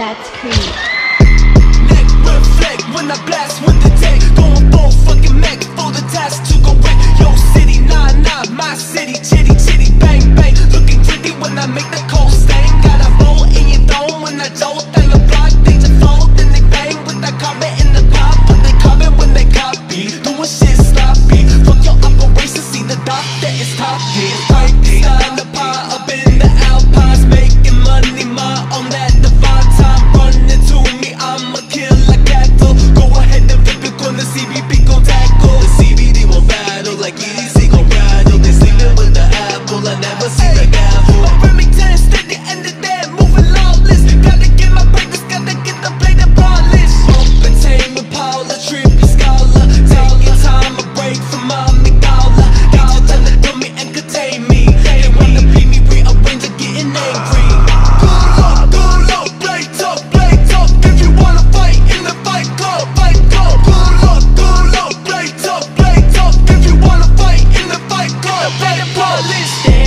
That's Creed. Neck when I blast the. Going fucking mech for the task to go wreck. Yo, city, all this.